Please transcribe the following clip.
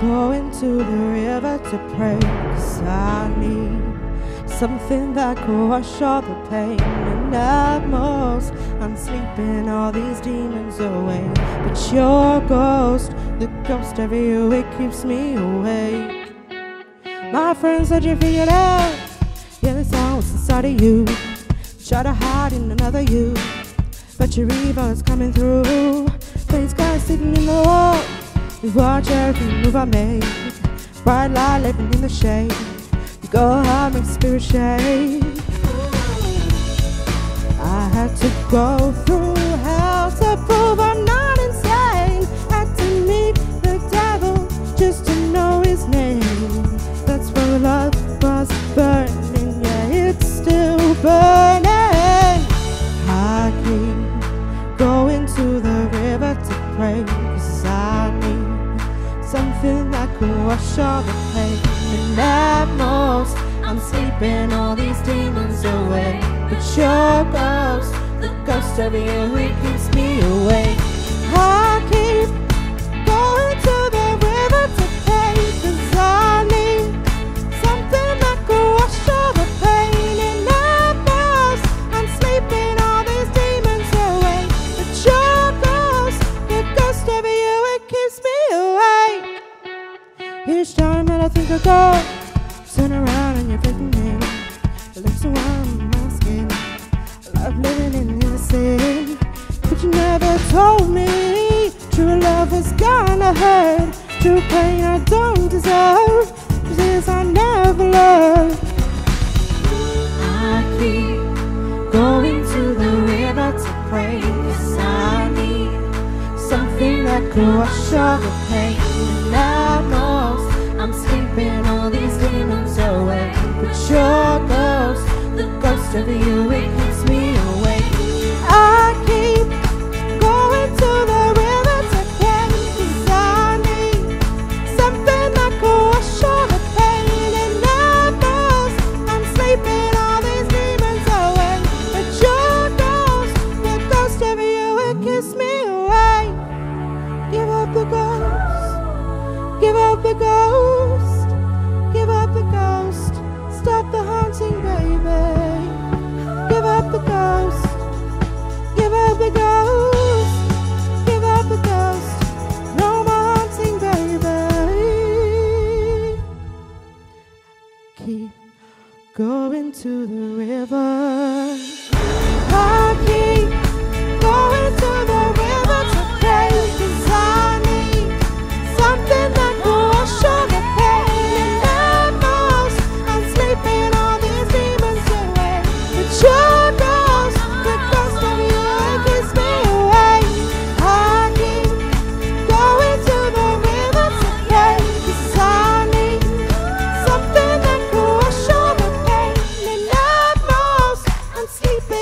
going to the river to pray. Cause I need something that could wash all the pain. And at most, I'm sleeping all these demons away. But your ghost, the ghost of you, it keeps me awake. My friends said you figured out. Yeah, the song was inside of you. Try to hide in another you. But your evil is coming through. Face guys sitting in the wall. Watch every move I make. Bright light living in the shade. You go hard, make spirit shake. I had to go through hell to prove I'm not insane. Had to meet the devil just to know his name. That's where love was burning, yeah, it's still burning. I keep going to the river to pray, wash all the pain. And at most, I'm sleeping all these demons away. But your ghost, the ghost of you, Each time that I think of God, turn around and you're faking me. The lips are warm, my skin. I love living in the sin, but you never told me true love was gonna hurt. True pain I don't deserve. This I never learned. I keep going to the river to pray, 'cause I need something that could wash all the pain. And I'm sleeping all these demons away. But your ghost, the ghost of you, Give up the ghost, give up the ghost, stop the haunting, baby. Give up the ghost, give up the ghost, give up the ghost, no more haunting, baby. Keep going to the river. I keep sleeping.